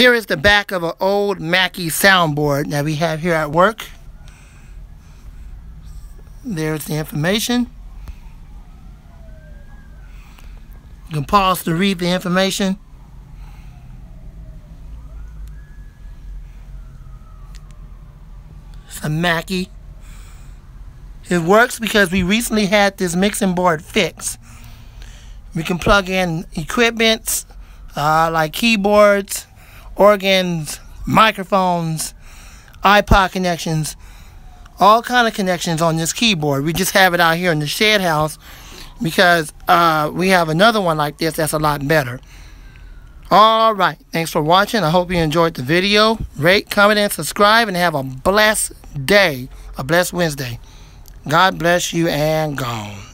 Here is the back of an old Mackie soundboard that we have here at work. There's the information. You can pause to read the information. A Mackie. It works because we recently had this mixing board fixed. We can plug in equipment uh, like keyboards, organs, microphones, iPod connections, all kind of connections on this keyboard. We just have it out here in the shed house because uh, we have another one like this that's a lot better. All right. Thanks for watching. I hope you enjoyed the video. Rate, comment, and subscribe, and have a blessed day, a blessed Wednesday. God bless you and gone.